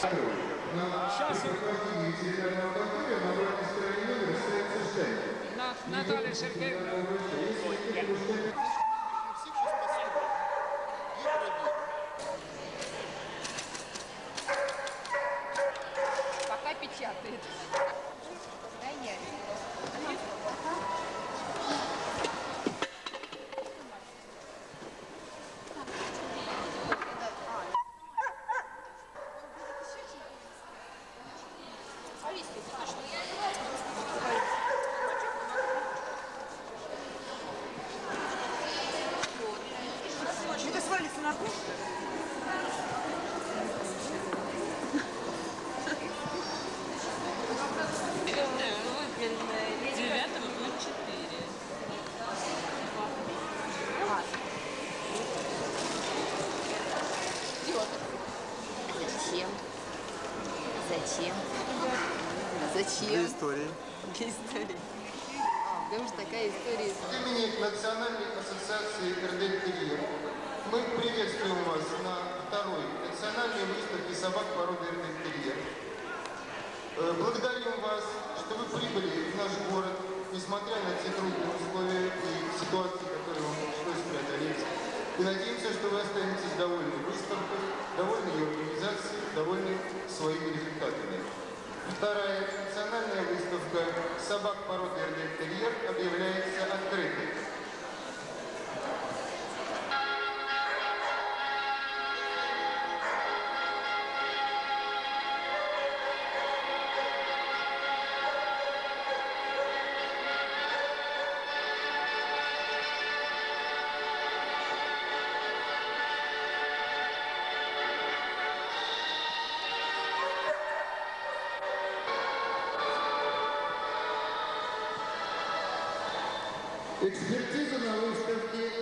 Сейчас Наталья Сергеевна. Это свалится на кухню. Девятого будет четыре. Зачем? Зачем? Для Зачем? истории. Для истории. А, потому что такая история. От имени Национальной ассоциации РД-Терьер мы приветствуем вас на второй национальной выставке собак породы РД-Терьер. Э, Благодарим вас, что вы прибыли в наш город, несмотря на те трудные условия и ситуации, которые вам пришлось преодолеть. И надеемся, что вы останетесь Вторая национальная выставка собак породы РД-Терьер объявляется открытой. Экспертиза на выставке